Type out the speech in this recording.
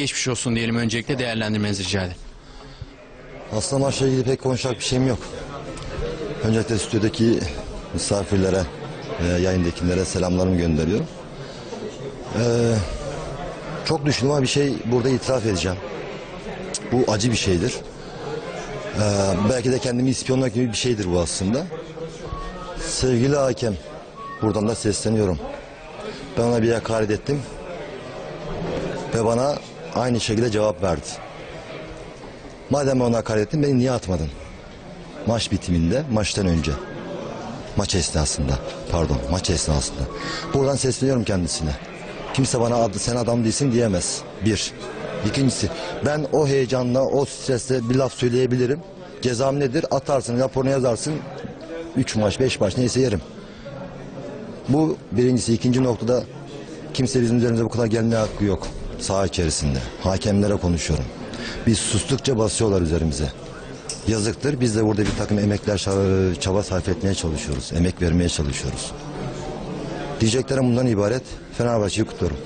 Geçmiş olsun diyelim öncelikle değerlendirmenizi rica ederim. Aslında maçla ilgili pek konuşacak bir şeyim yok. Öncelikle stüdyodaki misafirlere ve yayındakilere selamlarımı gönderiyorum. Ee, çok düşündüm ama bir şey burada itiraf edeceğim. Bu acı bir şeydir. Ee, belki de kendimi ispiyonlamak gibi bir şeydir bu aslında. Sevgili hakem, buradan da sesleniyorum. Ben ona bir hakaret ettim ve bana aynı şekilde cevap verdi. Madem ona hakaret ettin beni niye atmadın? Maç bitiminde, maçtan önce. Maç esnasında, pardon maç esnasında. Buradan sesleniyorum kendisine. Kimse bana adı sen adam değilsin diyemez. Bir. İkincisi ben o heyecanla, o stresle bir laf söyleyebilirim. Cezam nedir? Atarsın, raporunu yazarsın. Üç maç, beş maç neyse yerim. Bu birincisi. ikinci noktada kimse bizim üzerimize bu kadar gelmeye hakkı yok. Saha içerisinde. Hakemlere konuşuyorum. Biz sustukça basıyorlar üzerimize. Yazıktır. Biz de burada bir takım emekler çaba, sarf etmeye çalışıyoruz. Emek vermeye çalışıyoruz. Diyeceklerim bundan ibaret. Fenerbahçe'yi kutluyorum.